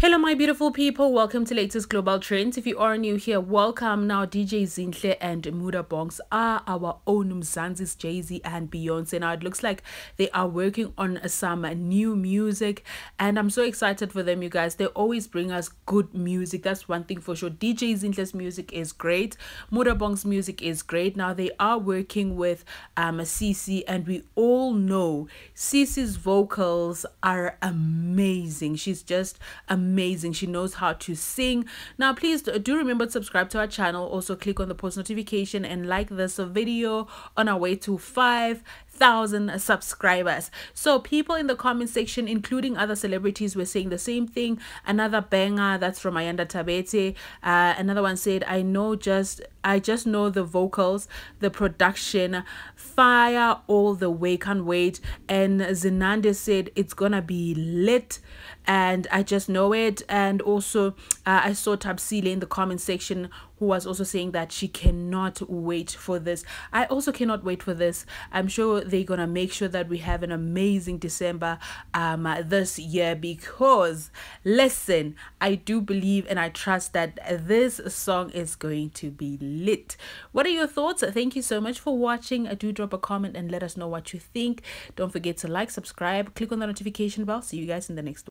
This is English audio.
Hello, my beautiful people. Welcome to latest global trends. If you are new here, welcome. Now, DJ Zinhle and Murdah Bongz are our own Mzansi's Jay Z and Beyonce. Now, it looks like they are working on some new music, and I'm so excited for them, you guys. They always bring us good music. That's one thing for sure. DJ Zinhle's music is great. Murdah Bongz' music is great. Now, they are working with um CC, and we all know CC's vocals are amazing. She's just amazing amazing. She knows how to sing. Now, please do remember to subscribe to our channel. Also, click on the post notification and like this video on our way to 5,000 subscribers. So, people in the comment section, including other celebrities, were saying the same thing. Another banger that's from Ayanda Thabethe. Uh, another one said, I know just I just know the vocals, the production, fire all the way, can't wait. And Zinande said it's gonna be lit, and I just know it. And also, uh, I saw Tabsile in the comment section who was also saying that she cannot wait for this. I also cannot wait for this. I'm sure they're gonna make sure that we have an amazing December um this year because listen, I do believe and I trust that this song is going to be lit. What are your thoughts? Thank you so much for watching. Do drop a comment and let us know what you think. Don't forget to like, subscribe, click on the notification bell. See you guys in the next one.